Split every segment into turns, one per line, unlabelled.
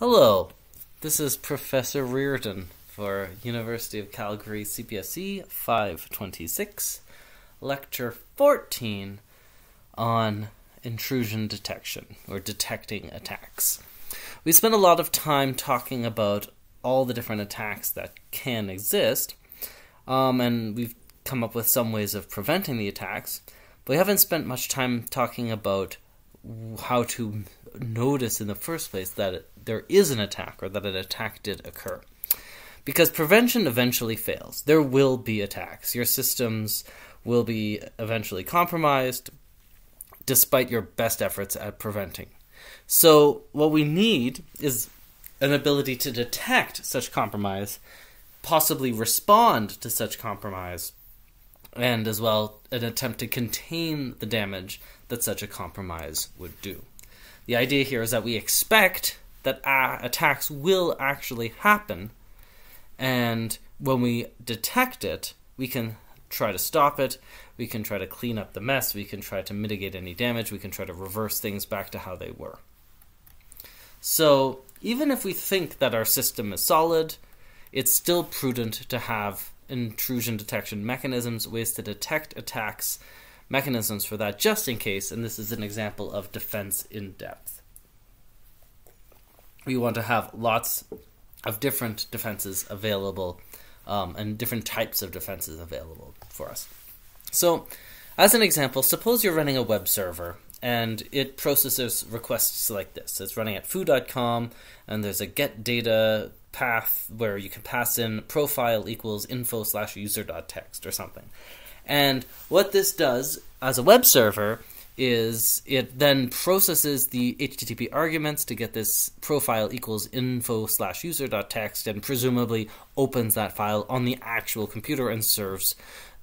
Hello, this is Professor Reardon for University of Calgary CPSC 526, Lecture 14 on intrusion detection or detecting attacks. We spent a lot of time talking about all the different attacks that can exist, um, and we've come up with some ways of preventing the attacks, but we haven't spent much time talking about how to notice in the first place that there is an attack or that an attack did occur. Because prevention eventually fails. There will be attacks. Your systems will be eventually compromised despite your best efforts at preventing. So, what we need is an ability to detect such compromise, possibly respond to such compromise, and as well an attempt to contain the damage that such a compromise would do. The idea here is that we expect that uh, attacks will actually happen, and when we detect it, we can try to stop it, we can try to clean up the mess, we can try to mitigate any damage, we can try to reverse things back to how they were. So, even if we think that our system is solid, it's still prudent to have intrusion detection mechanisms, ways to detect attacks, mechanisms for that just in case, and this is an example of defense in depth. We want to have lots of different defenses available um, and different types of defenses available for us. So, as an example, suppose you're running a web server and it processes requests like this. It's running at foo.com, and there's a get data path where you can pass in profile equals info slash user dot text or something. And what this does as a web server is it then processes the HTTP arguments to get this profile equals info slash user dot text and presumably opens that file on the actual computer and serves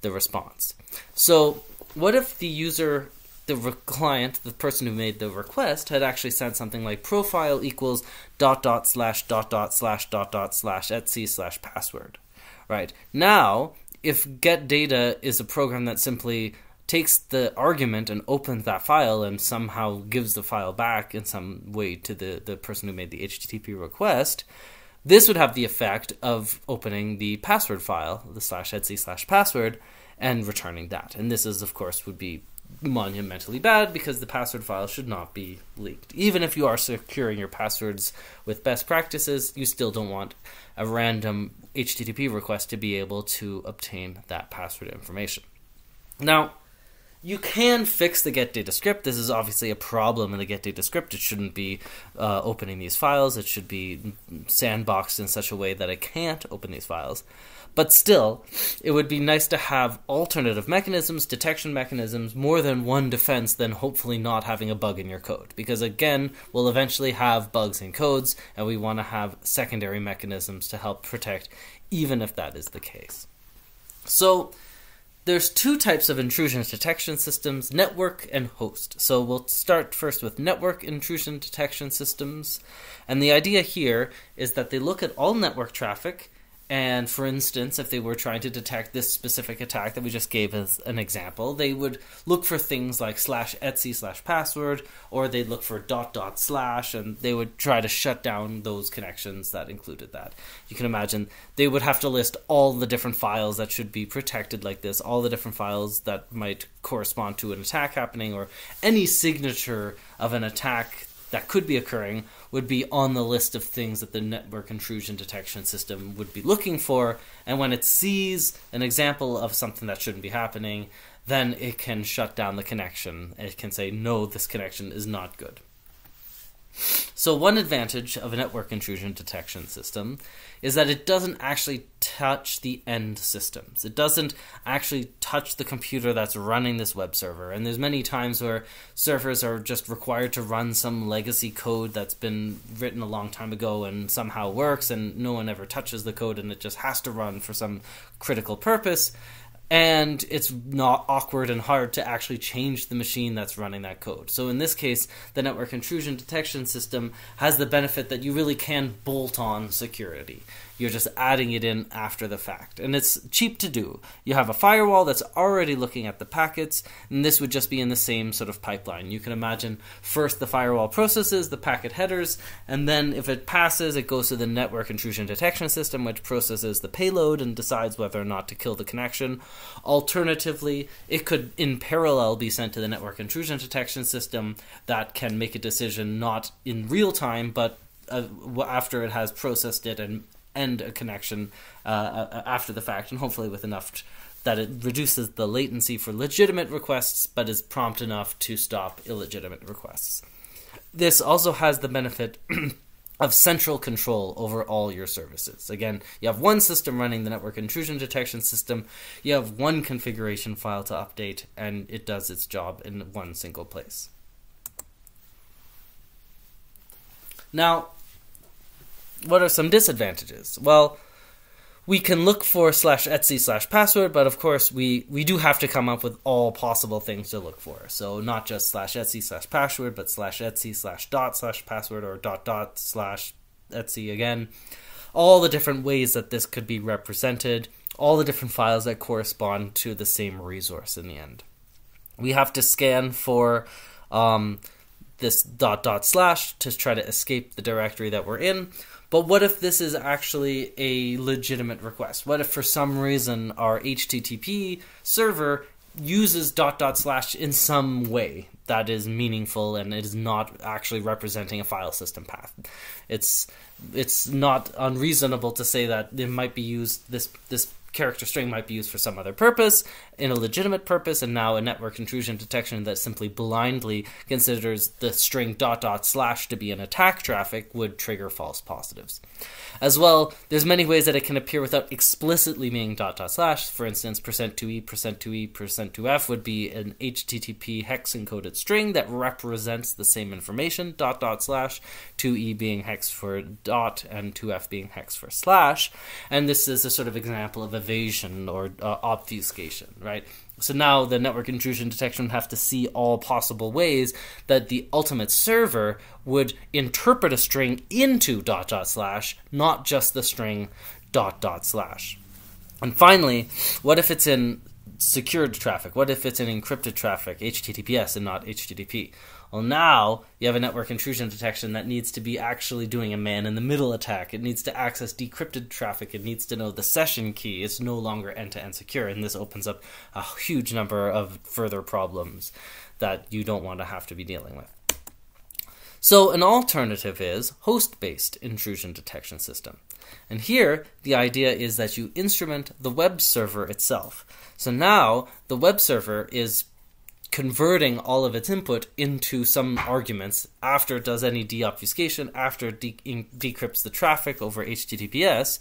the response. So, what if the user the re- client, the person who made the request, had actually sent something like profile equals dot dot slash dot dot slash dot dot slash etc slash password. Right now, if get data is a program that simply takes the argument and opens that file and somehow gives the file back in some way to the, the person who made the HTTP request, this would have the effect of opening the password file, the slash etc slash password, and returning that. And this is, of course, would be monumentally bad because the password file should not be leaked. Even if you are securing your passwords with best practices, you still don't want a random HTTP request to be able to obtain that password information. Now, you can fix the get data script. This is obviously a problem in the get data script. It shouldn't be uh, opening these files. It should be sandboxed in such a way that it can't open these files. But still, it would be nice to have alternative mechanisms, detection mechanisms, more than one defense than hopefully not having a bug in your code. Because again, we'll eventually have bugs in codes, and we want to have secondary mechanisms to help protect, even if that is the case. So, there's two types of intrusion detection systems network and host. So we'll start first with network intrusion detection systems. And the idea here is that they look at all network traffic and for instance, if they were trying to detect this specific attack that we just gave as an example, they would look for things like slash Etsy slash password, or they'd look for dot dot slash, and they would try to shut down those connections that included that. You can imagine they would have to list all the different files that should be protected like this, all the different files that might correspond to an attack happening, or any signature of an attack that could be occurring would be on the list of things that the network intrusion detection system would be looking for. And when it sees an example of something that shouldn't be happening, then it can shut down the connection. It can say, no, this connection is not good. So, one advantage of a network intrusion detection system is that it doesn't actually touch the end systems. It doesn't actually touch the computer that's running this web server. And there's many times where servers are just required to run some legacy code that's been written a long time ago and somehow works, and no one ever touches the code and it just has to run for some critical purpose and it's not awkward and hard to actually change the machine that's running that code. So in this case, the network intrusion detection system has the benefit that you really can bolt on security. You're just adding it in after the fact. And it's cheap to do. You have a firewall that's already looking at the packets, and this would just be in the same sort of pipeline. You can imagine first the firewall processes the packet headers, and then if it passes, it goes to the network intrusion detection system, which processes the payload and decides whether or not to kill the connection. Alternatively, it could in parallel be sent to the network intrusion detection system that can make a decision not in real time, but uh, after it has processed it and end a connection uh, uh, after the fact, and hopefully with enough that it reduces the latency for legitimate requests, but is prompt enough to stop illegitimate requests. This also has the benefit of central control over all your services. Again, you have one system running the network intrusion detection system, you have one configuration file to update, and it does its job in one single place. Now, what are some disadvantages? Well, we can look for slash etsy slash password, but of course we, we do have to come up with all possible things to look for. So not just slash etsy slash password, but slash etsy slash dot slash password or dot dot slash etsy again. All the different ways that this could be represented, all the different files that correspond to the same resource in the end. We have to scan for um, this dot dot slash to try to escape the directory that we're in. But what if this is actually a legitimate request? What if for some reason our HTTP server uses dot dot slash in some way that is meaningful and it is not actually representing a file system path? It's it's not unreasonable to say that it might be used this this character string might be used for some other purpose, in a legitimate purpose, and now a network intrusion detection that simply blindly considers the string dot dot slash to be an attack traffic would trigger false positives. As well, there's many ways that it can appear without explicitly being dot dot slash. For instance, percent %2e, percent %2e, percent %2f would be an HTTP hex encoded string that represents the same information, dot dot slash, 2e being hex for dot and 2f being hex for slash. And this is a sort of example of evasion or uh, obfuscation, right? So now the network intrusion detection would have to see all possible ways that the ultimate server would interpret a string into dot dot slash, not just the string dot dot slash. And finally, what if it's in secured traffic? What if it's in encrypted traffic, HTTPS and not HTTP? Well, now you have a network intrusion detection that needs to be actually doing a man in the middle attack. It needs to access decrypted traffic. It needs to know the session key. It's no longer end to end secure. And this opens up a huge number of further problems that you don't want to have to be dealing with. So, an alternative is host based intrusion detection system. And here, the idea is that you instrument the web server itself. So now, the web server is converting all of its input into some arguments after it does any deobfuscation, after it de- decrypts the traffic over HTTPS,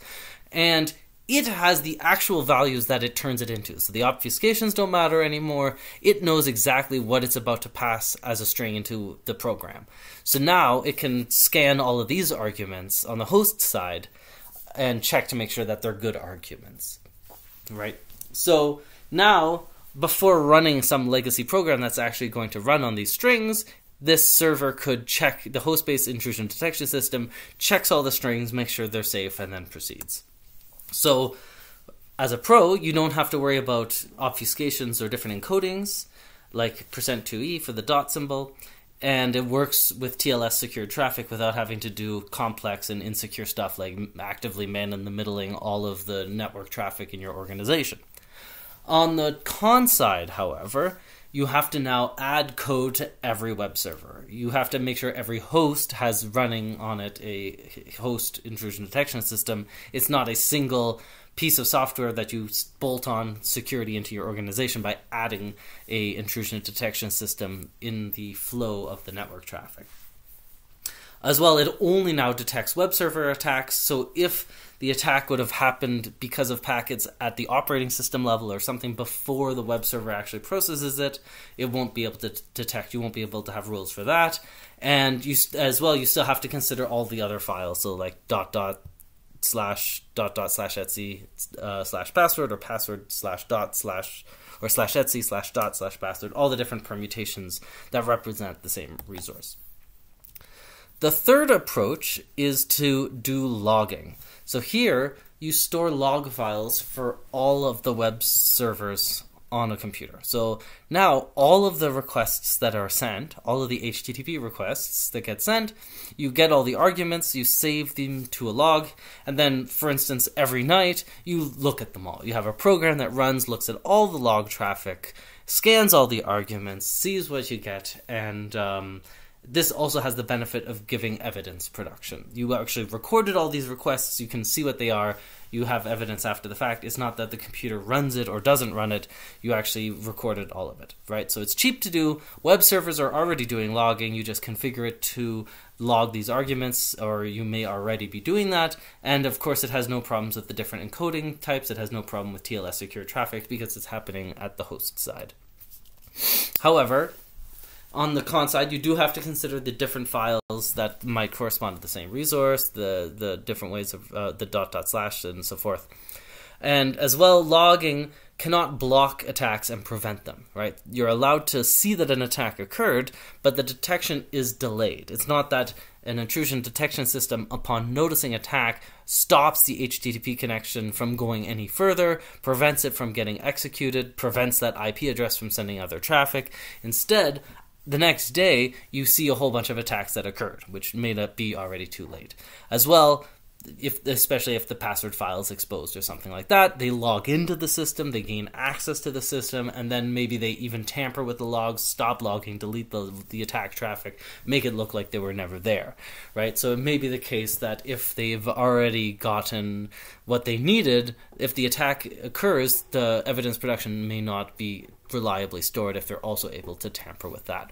and it has the actual values that it turns it into. So the obfuscations don't matter anymore. It knows exactly what it's about to pass as a string into the program. So now it can scan all of these arguments on the host side and check to make sure that they're good arguments. Right? So now before running some legacy program that's actually going to run on these strings, this server could check the host based intrusion detection system, checks all the strings, makes sure they're safe, and then proceeds. So, as a pro, you don't have to worry about obfuscations or different encodings, like percent %2e for the dot symbol, and it works with TLS secured traffic without having to do complex and insecure stuff like actively man in the middling all of the network traffic in your organization. On the con side, however, you have to now add code to every web server. You have to make sure every host has running on it a host intrusion detection system. It's not a single piece of software that you bolt on security into your organization by adding a intrusion detection system in the flow of the network traffic. As well, it only now detects web server attacks. So if the attack would have happened because of packets at the operating system level or something before the web server actually processes it, it won't be able to detect. You won't be able to have rules for that. And you as well, you still have to consider all the other files. So like dot dot slash dot dot slash etsy uh, slash password or password slash dot slash or slash etsy slash dot slash password all the different permutations that represent the same resource the third approach is to do logging so here you store log files for all of the web servers on a computer. So now all of the requests that are sent, all of the HTTP requests that get sent, you get all the arguments, you save them to a log, and then, for instance, every night you look at them all. You have a program that runs, looks at all the log traffic, scans all the arguments, sees what you get, and um, this also has the benefit of giving evidence production. You actually recorded all these requests, you can see what they are, you have evidence after the fact. It's not that the computer runs it or doesn't run it, you actually recorded all of it, right? So it's cheap to do. Web servers are already doing logging, you just configure it to log these arguments, or you may already be doing that. And of course, it has no problems with the different encoding types, it has no problem with TLS secure traffic because it's happening at the host side. However, on the con side, you do have to consider the different files that might correspond to the same resource, the the different ways of uh, the dot dot slash and so forth, and as well logging cannot block attacks and prevent them. Right? You're allowed to see that an attack occurred, but the detection is delayed. It's not that an intrusion detection system, upon noticing attack, stops the HTTP connection from going any further, prevents it from getting executed, prevents that IP address from sending other traffic. Instead, the next day you see a whole bunch of attacks that occurred, which may not be already too late. As well, if especially if the password file is exposed or something like that, they log into the system, they gain access to the system, and then maybe they even tamper with the logs, stop logging, delete the the attack traffic, make it look like they were never there, right? So it may be the case that if they've already gotten what they needed, if the attack occurs, the evidence production may not be reliably stored if they're also able to tamper with that.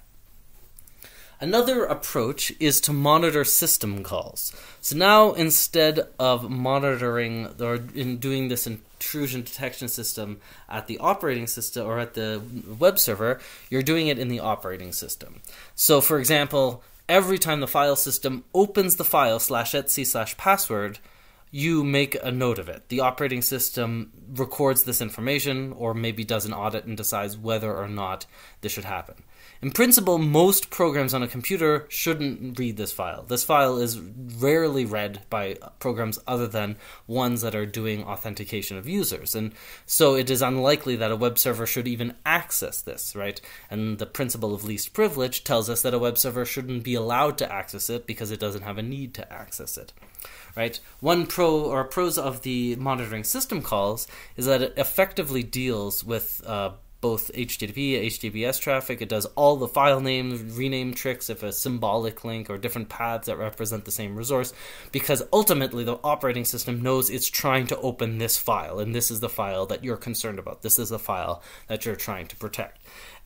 Another approach is to monitor system calls. So now instead of monitoring or in doing this intrusion detection system at the operating system or at the web server, you're doing it in the operating system. So for example, every time the file system opens the file slash etsy slash password, you make a note of it. The operating system records this information or maybe does an audit and decides whether or not this should happen. In principle, most programs on a computer shouldn't read this file. This file is rarely read by programs other than ones that are doing authentication of users. And so it is unlikely that a web server should even access this, right? And the principle of least privilege tells us that a web server shouldn't be allowed to access it because it doesn't have a need to access it right? One pro or pros of the monitoring system calls is that it effectively deals with uh, both HTTP, HTTPS traffic. It does all the file name rename tricks if a symbolic link or different paths that represent the same resource, because ultimately the operating system knows it's trying to open this file, and this is the file that you're concerned about. This is the file that you're trying to protect.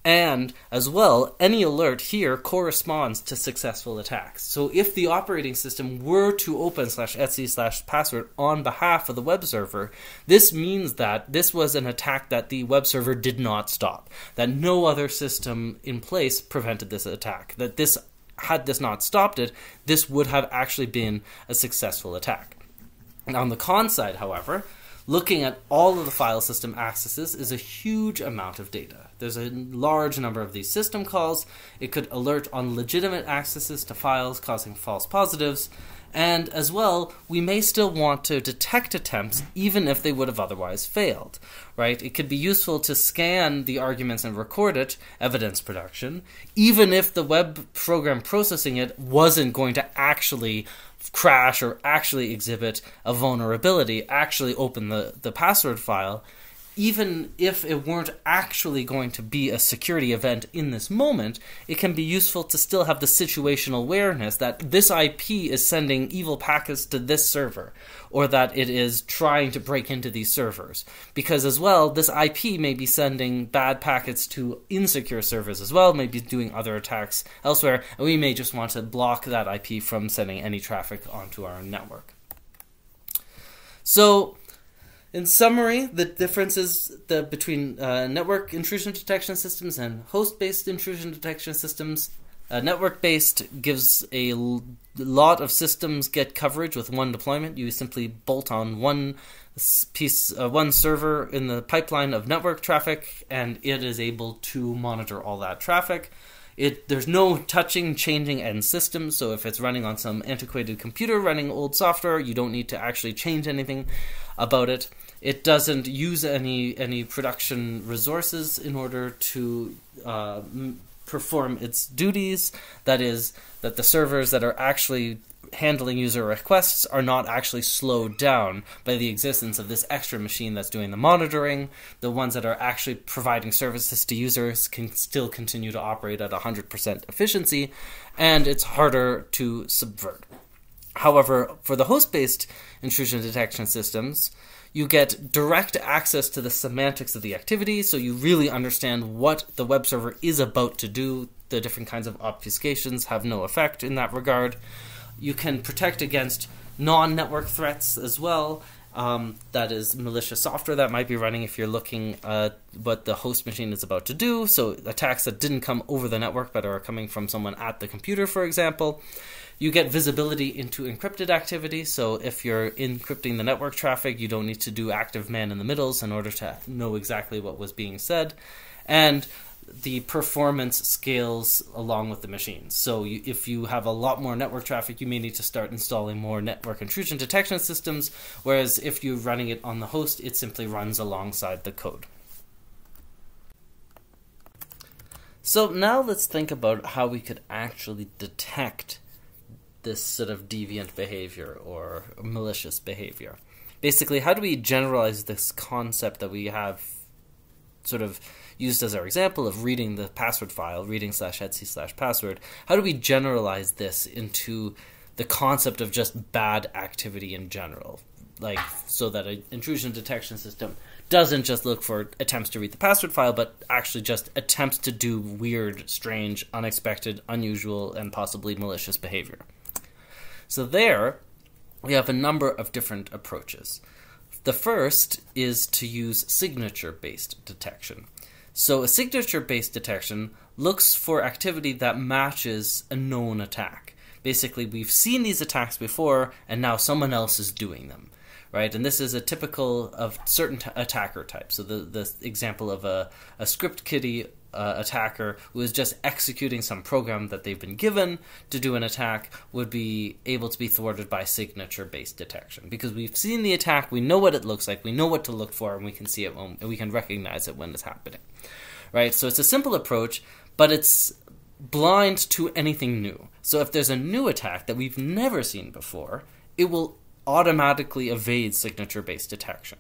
And as well, any alert here corresponds to successful attacks. So if the operating system were to open slash etsy slash password on behalf of the web server, this means that this was an attack that the web server did not stop, that no other system in place prevented this attack, that this had this not stopped it, this would have actually been a successful attack. And on the con side, however, looking at all of the file system accesses is a huge amount of data. There's a large number of these system calls. It could alert on legitimate accesses to files causing false positives. And as well, we may still want to detect attempts even if they would have otherwise failed, right? It could be useful to scan the arguments and record it, evidence production, even if the web program processing it wasn't going to actually crash or actually exhibit a vulnerability, actually open the, the password file, even if it weren't actually going to be a security event in this moment, it can be useful to still have the situational awareness that this IP is sending evil packets to this server, or that it is trying to break into these servers. Because as well, this IP may be sending bad packets to insecure servers as well, maybe doing other attacks elsewhere, and we may just want to block that IP from sending any traffic onto our network. So, in summary, the differences the, between uh, network intrusion detection systems and host based intrusion detection systems Uh, network based gives a lot of systems get coverage with one deployment. You simply bolt on one piece, uh, one server in the pipeline of network traffic, and it is able to monitor all that traffic. It there's no touching, changing end systems. So if it's running on some antiquated computer running old software, you don't need to actually change anything about it. It doesn't use any any production resources in order to uh, perform its duties. That is, that the servers that are actually handling user requests are not actually slowed down by the existence of this extra machine that's doing the monitoring. The ones that are actually providing services to users can still continue to operate at 100% efficiency, and it's harder to subvert. However, for the host based intrusion detection systems, you get direct access to the semantics of the activity, so you really understand what the web server is about to do. The different kinds of obfuscations have no effect in that regard. You can protect against non network threats as well. Um, that is malicious software that might be running if you're looking at what the host machine is about to do. So, attacks that didn't come over the network but are coming from someone at the computer, for example. You get visibility into encrypted activity. So if you're encrypting the network traffic, you don't need to do active man in the middles in order to know exactly what was being said. And the performance scales along with the machines. So you, if you have a lot more network traffic, you may need to start installing more network intrusion detection systems. Whereas if you're running it on the host, it simply runs alongside the code. So now let's think about how we could actually detect this sort of deviant behavior or malicious behavior. Basically, how do we generalize this concept that we have sort of used as our example of reading the password file, reading slash etsy slash password? How do we generalize this into the concept of just bad activity in general? Like, so that an intrusion detection system doesn't just look for attempts to read the password file, but actually just attempts to do weird, strange, unexpected, unusual, and possibly malicious behavior. So there, we have a number of different approaches. The first is to use signature based detection. So, a signature based detection looks for activity that matches a known attack. Basically, we've seen these attacks before, and now someone else is doing them, right? And this is a typical of certain attacker types. So, the, the example of a, a script kiddie uh, attacker who is just executing some program that they've been given to do an attack would be able to be thwarted by signature based detection because we've seen the attack, we know what it looks like, we know what to look for, and we can see it when we can recognize it when it's happening. Right? So it's a simple approach, but it's blind to anything new. So if there's a new attack that we've never seen before, it will automatically evade signature based detection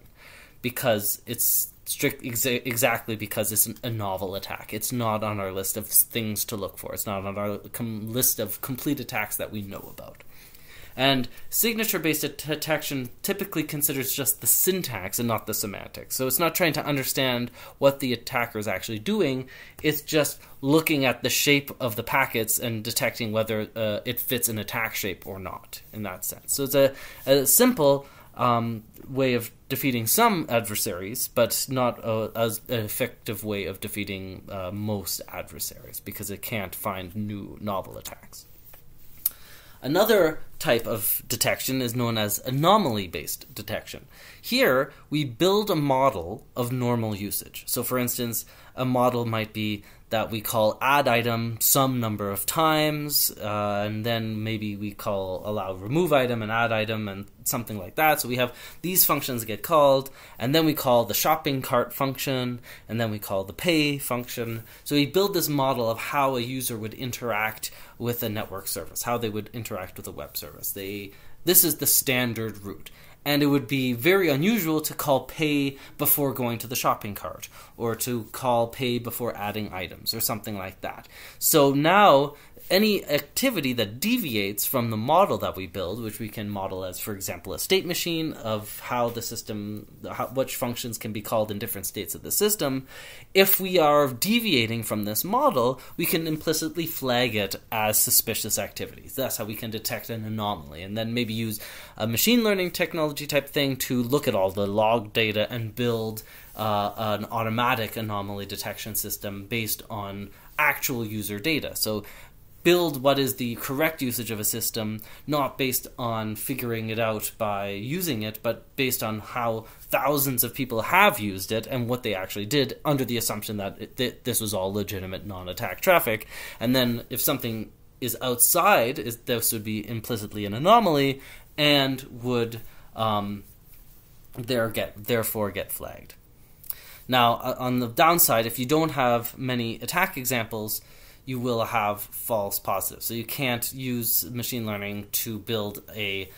because it's strict exa- exactly because it's an, a novel attack. It's not on our list of things to look for. It's not on our com- list of complete attacks that we know about. And signature based detection typically considers just the syntax and not the semantics. So it's not trying to understand what the attacker is actually doing, it's just looking at the shape of the packets and detecting whether uh, it fits an attack shape or not in that sense. So it's a, a simple um, way of defeating some adversaries, but not a, as an effective way of defeating uh, most adversaries because it can't find new novel attacks. Another type of detection is known as anomaly based detection. Here, we build a model of normal usage. So, for instance, a model might be that we call add item some number of times, uh, and then maybe we call allow remove item and add item and something like that. So we have these functions get called, and then we call the shopping cart function, and then we call the pay function. So we build this model of how a user would interact with a network service, how they would interact with a web service. They this is the standard route and it would be very unusual to call pay before going to the shopping cart or to call pay before adding items or something like that. So now any activity that deviates from the model that we build, which we can model as, for example, a state machine of how the system, how, which functions can be called in different states of the system, if we are deviating from this model, we can implicitly flag it as suspicious activities. That's how we can detect an anomaly, and then maybe use a machine learning technology type thing to look at all the log data and build uh, an automatic anomaly detection system based on actual user data. So build what is the correct usage of a system, not based on figuring it out by using it, but based on how thousands of people have used it and what they actually did under the assumption that it, th- this was all legitimate non-attack traffic. And then if something is outside, is, this would be implicitly an anomaly and would um, there get therefore get flagged. Now, uh, on the downside, if you don't have many attack examples, you will have false positives. So you can't use machine learning to build a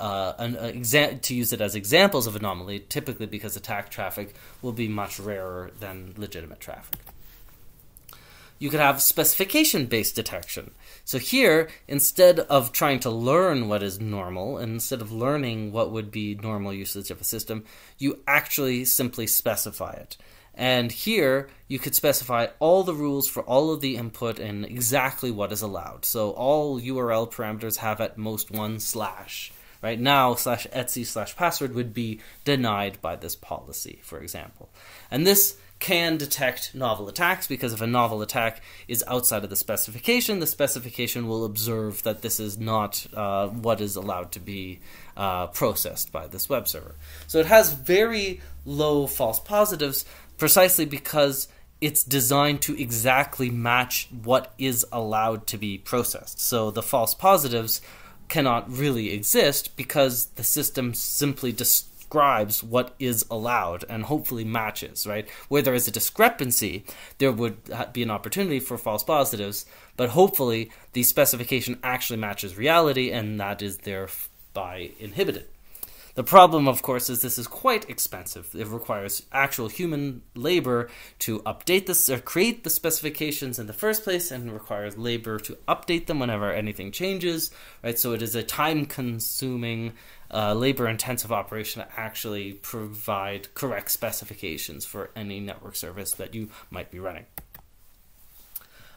uh, an exa- to use it as examples of anomaly, typically because attack traffic will be much rarer than legitimate traffic. You could have specification based detection. So here, instead of trying to learn what is normal, and instead of learning what would be normal usage of a system, you actually simply specify it. And here, you could specify all the rules for all of the input and exactly what is allowed. So all URL parameters have at most one slash. Right now, slash Etsy slash password would be denied by this policy, for example. And this can detect novel attacks because if a novel attack is outside of the specification, the specification will observe that this is not uh, what is allowed to be uh, processed by this web server. So it has very low false positives precisely because it's designed to exactly match what is allowed to be processed. So the false positives cannot really exist because the system simply describes what is allowed and hopefully matches, right? Where there is a discrepancy, there would be an opportunity for false positives, but hopefully the specification actually matches reality and that is thereby inhibited. The problem, of course, is this is quite expensive. It requires actual human labor to update this or create the specifications in the first place, and requires labor to update them whenever anything changes. Right, so it is a time-consuming, uh, labor-intensive operation to actually provide correct specifications for any network service that you might be running.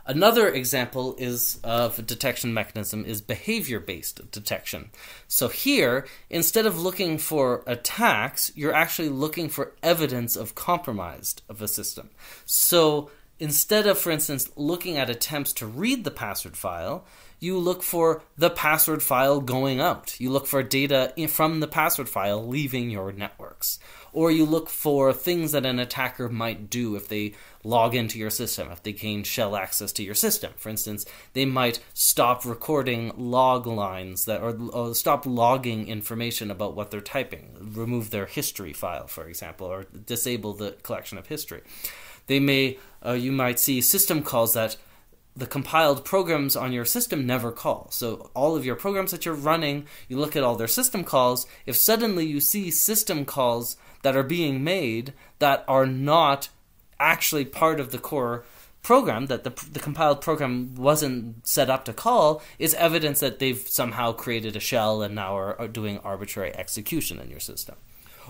Another example is of a detection mechanism is behavior-based detection. So here, instead of looking for attacks, you're actually looking for evidence of compromised of a system. So instead of, for instance, looking at attempts to read the password file, you look for the password file going out. You look for data from the password file leaving your networks or you look for things that an attacker might do if they log into your system, if they gain shell access to your system. For instance, they might stop recording log lines that or, or stop logging information about what they're typing, remove their history file, for example, or disable the collection of history. They may uh, you might see system calls that the compiled programs on your system never call. So all of your programs that you're running, you look at all their system calls. If suddenly you see system calls that are being made that are not actually part of the core program that the, the compiled program wasn't set up to call is evidence that they've somehow created a shell and now are, are doing arbitrary execution in your system.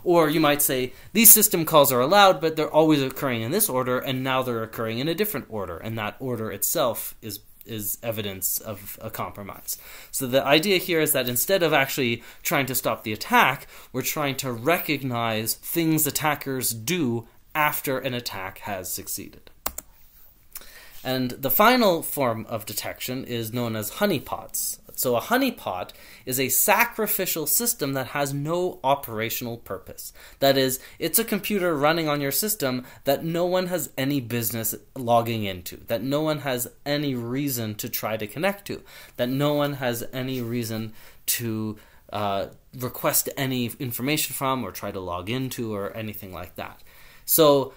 Or you might say these system calls are allowed, but they're always occurring in this order, and now they're occurring in a different order, and that order itself is is evidence of a compromise. So the idea here is that instead of actually trying to stop the attack, we're trying to recognize things attackers do after an attack has succeeded. And the final form of detection is known as honeypots. So, a honeypot is a sacrificial system that has no operational purpose. That is, it's a computer running on your system that no one has any business logging into, that no one has any reason to try to connect to, that no one has any reason to uh, request any information from or try to log into or anything like that. So,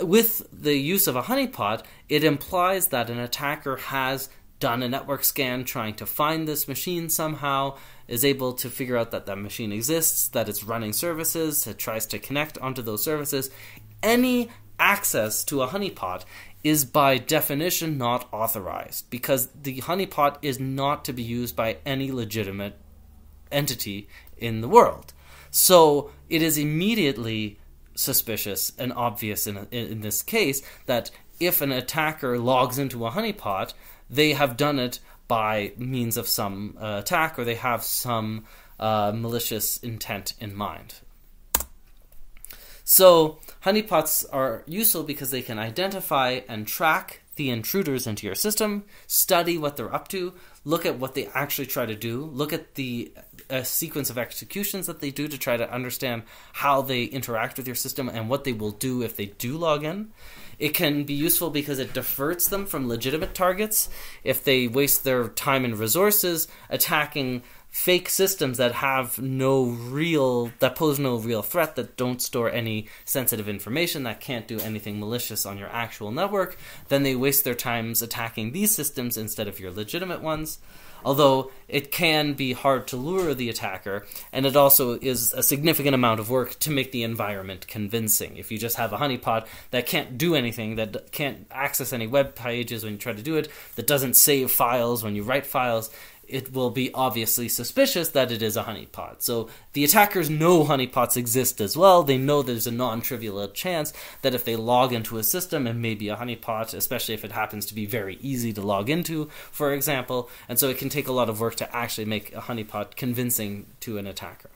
with the use of a honeypot, it implies that an attacker has done a network scan trying to find this machine somehow, is able to figure out that that machine exists, that it's running services, it tries to connect onto those services. Any access to a honeypot is by definition not authorized because the honeypot is not to be used by any legitimate entity in the world. So it is immediately suspicious and obvious in, in this case that if an attacker logs into a honeypot, they have done it by means of some uh, attack or they have some uh, malicious intent in mind. So, honeypots are useful because they can identify and track the intruders into your system, study what they're up to, look at what they actually try to do, look at the uh, sequence of executions that they do to try to understand how they interact with your system and what they will do if they do log in. It can be useful because it diverts them from legitimate targets if they waste their time and resources attacking fake systems that have no real that pose no real threat that don't store any sensitive information that can't do anything malicious on your actual network then they waste their times attacking these systems instead of your legitimate ones although it can be hard to lure the attacker and it also is a significant amount of work to make the environment convincing. If you just have a honeypot that can't do anything that can't access any web pages when you try to do it that doesn't save files when you write files it will be obviously suspicious that it is a honeypot. So the attackers know honeypots exist as well. They know there's a non trivial chance that if they log into a system, it may be a honeypot, especially if it happens to be very easy to log into, for example. And so it can take a lot of work to actually make a honeypot convincing to an attacker.